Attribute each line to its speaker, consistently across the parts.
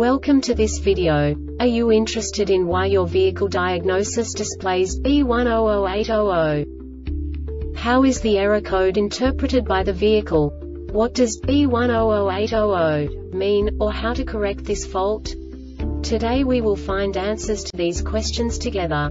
Speaker 1: Welcome to this video. Are you interested in why your vehicle diagnosis displays B100800? How is the error code interpreted by the vehicle? What does B100800 mean, or how to correct this fault? Today we will find answers to these questions together.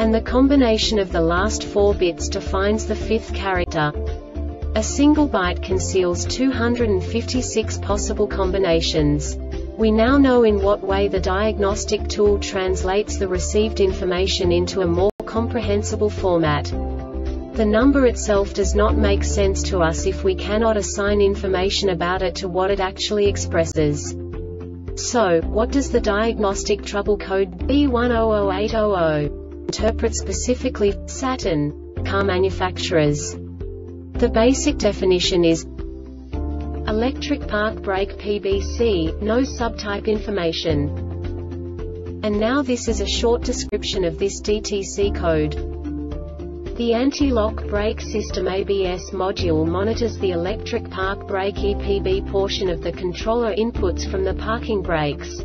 Speaker 1: And the combination of the last 4 bits defines the fifth character. A single byte conceals 256 possible combinations. We now know in what way the diagnostic tool translates the received information into a more comprehensible format. The number itself does not make sense to us if we cannot assign information about it to what it actually expresses. So, what does the diagnostic trouble code B100800 interpret specifically, Saturn, car manufacturers? The basic definition is, Electric Park Brake PBC, no subtype information. And now this is a short description of this DTC code. The anti-lock brake system ABS module monitors the electric park brake EPB portion of the controller inputs from the parking brakes.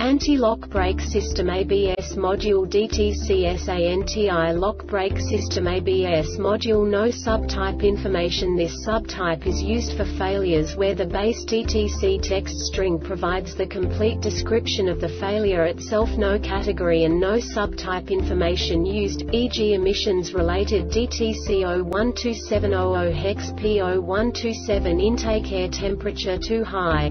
Speaker 1: Anti-lock brake system ABS module DTCSANTI lock brake system ABS module No subtype information This subtype is used for failures where the base DTC text string provides the complete description of the failure itself No category and no subtype information used, e.g. emissions related DTC 012700 hex P0127 intake air temperature too high.